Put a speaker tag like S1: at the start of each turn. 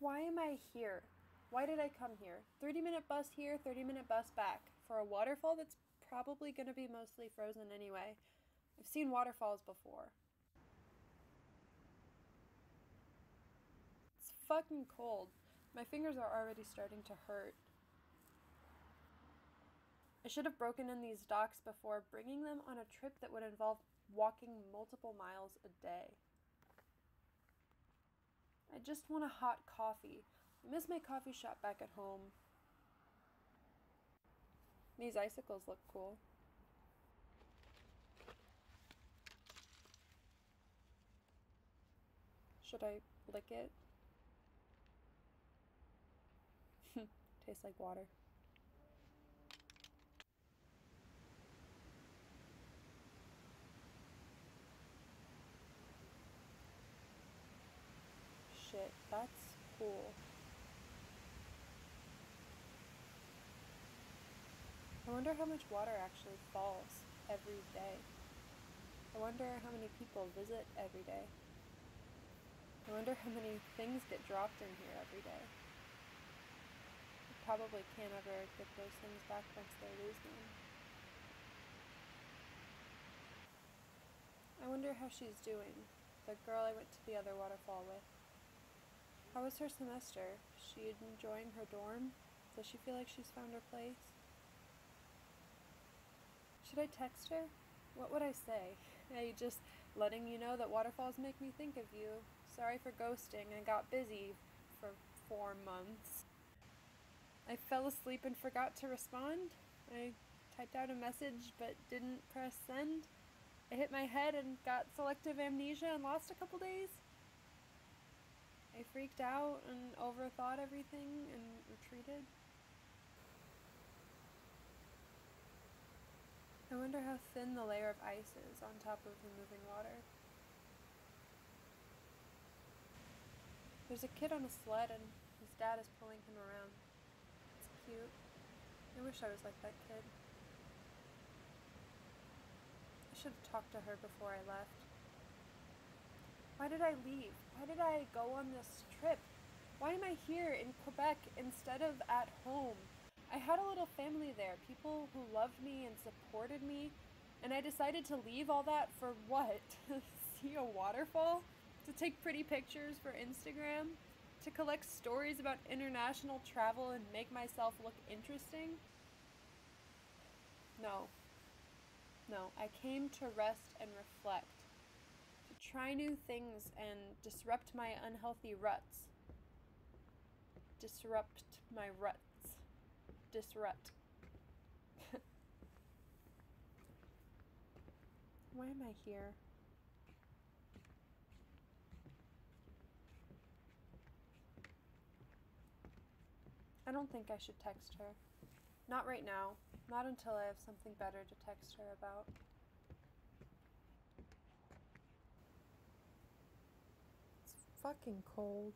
S1: Why am I here? Why did I come here? 30 minute bus here, 30 minute bus back for a waterfall that's probably going to be mostly frozen anyway. I've seen waterfalls before. It's fucking cold. My fingers are already starting to hurt. I should have broken in these Docs before bringing them on a trip that would involve walking multiple miles a day. I just want a hot coffee. I miss my coffee shop back at home. These icicles look cool. Should I lick it? Tastes like water. Shit, that's cool. I wonder how much water actually falls every day. I wonder how many people visit every day. I wonder how many things get dropped in here every day. You probably can't ever get those things back once they lose them. I wonder how she's doing, the girl I went to the other waterfall with. How was her semester? She enjoying her dorm? Does she feel like she's found her place? Should I text her? What would I say? Hey, just letting you know that waterfalls make me think of you. Sorry for ghosting. and got busy for four months. I fell asleep and forgot to respond. I typed out a message but didn't press send. I hit my head and got selective amnesia and lost a couple days. I freaked out and overthought everything and retreated. I wonder how thin the layer of ice is on top of the moving water. There's a kid on a sled and his dad is pulling him around. It's cute. I wish I was like that kid. I should have talked to her before I left. Why did I leave? Why did I go on this trip? Why am I here in Quebec instead of at home? I had a little family there, people who loved me and supported me, and I decided to leave all that for what? To see a waterfall? to take pretty pictures for Instagram, to collect stories about international travel and make myself look interesting? No. No, I came to rest and reflect, try new things and disrupt my unhealthy ruts. Disrupt my ruts. Disrupt. Why am I here? I don't think I should text her. Not right now. Not until I have something better to text her about. Fucking cold.